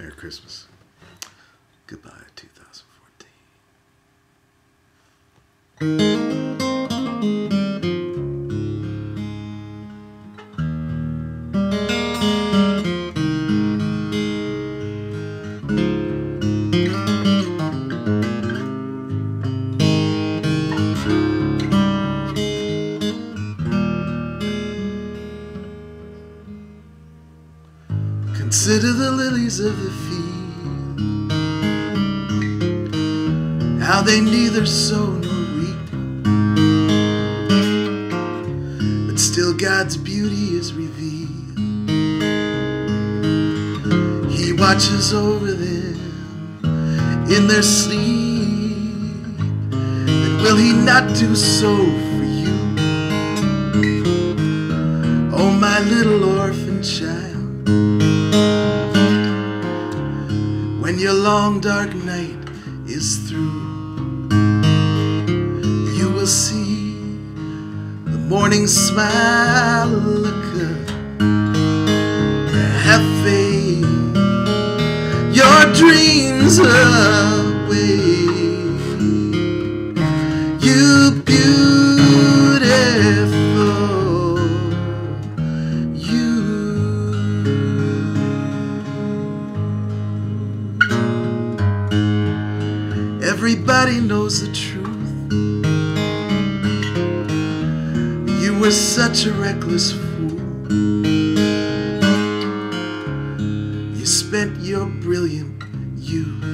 Merry Christmas. Goodbye, 2014. Consider the lilies of the field, how they neither sow nor reap, but still God's beauty is revealed. He watches over them in their sleep, and will He not do so for you? Oh, my little orphan child. Your long dark night is through. You will see the morning smile. Have faith. Your dreams away. Everybody knows the truth. You were such a reckless fool. You spent your brilliant youth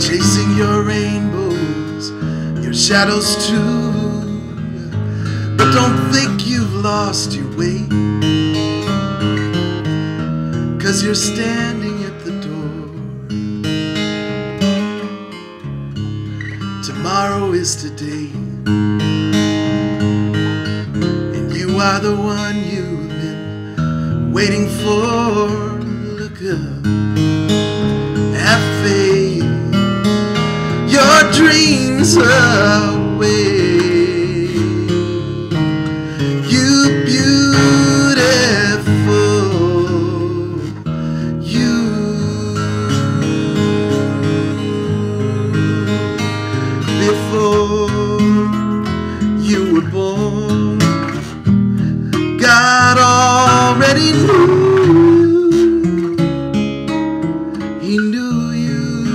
chasing your rainbows, your shadows too. But don't think you've lost your way. Cause you're standing Tomorrow is today. And you are the one you've been waiting for. Look up, have faith. Your dreams away. Knew you.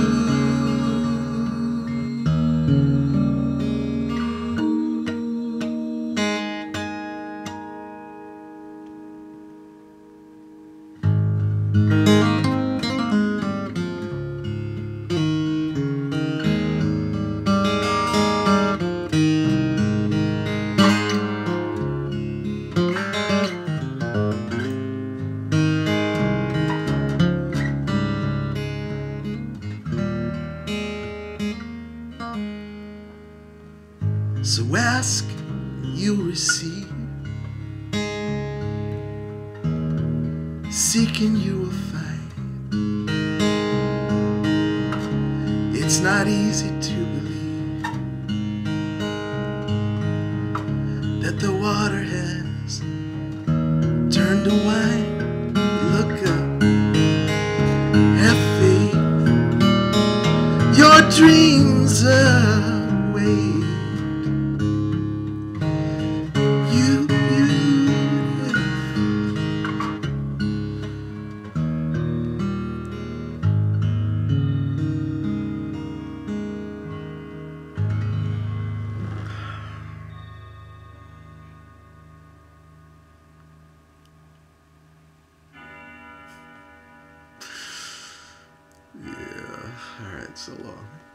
So ask, you receive. Seeking, you will find. It's not easy to believe that the water has turned to wine. Look up, have faith. Your dreams away. So long.